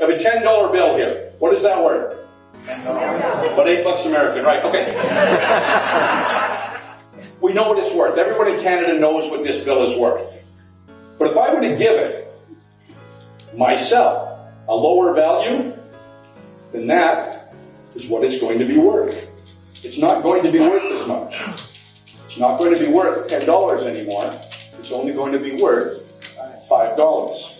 I have a $10 bill here. What is that worth? About eight bucks American, right? Okay. we know what it's worth. Everyone in Canada knows what this bill is worth. But if I were to give it myself a lower value, then that is what it's going to be worth. It's not going to be worth as much. It's not going to be worth $10 anymore. It's only going to be worth $5.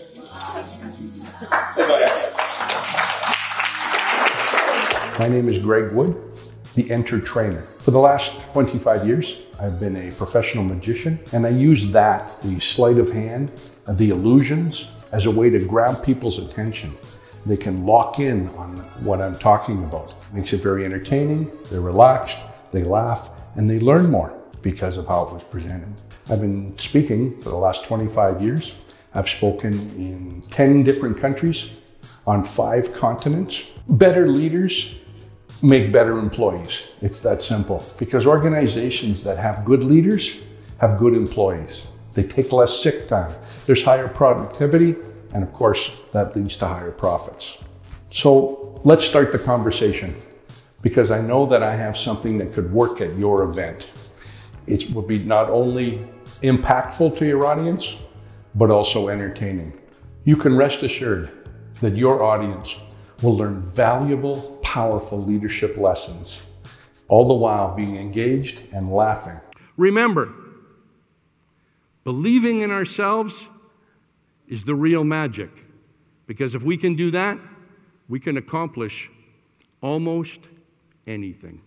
My name is Greg Wood, the Enter Trainer. For the last 25 years, I've been a professional magician, and I use that, the sleight of hand, the illusions, as a way to grab people's attention. They can lock in on what I'm talking about. It makes it very entertaining, they're relaxed, they laugh, and they learn more because of how it was presented. I've been speaking for the last 25 years. I've spoken in 10 different countries on five continents. Better leaders make better employees. It's that simple. Because organizations that have good leaders have good employees. They take less sick time. There's higher productivity, and of course, that leads to higher profits. So let's start the conversation because I know that I have something that could work at your event. It will be not only impactful to your audience, but also entertaining. You can rest assured that your audience will learn valuable, powerful leadership lessons, all the while being engaged and laughing. Remember, believing in ourselves is the real magic. Because if we can do that, we can accomplish almost anything.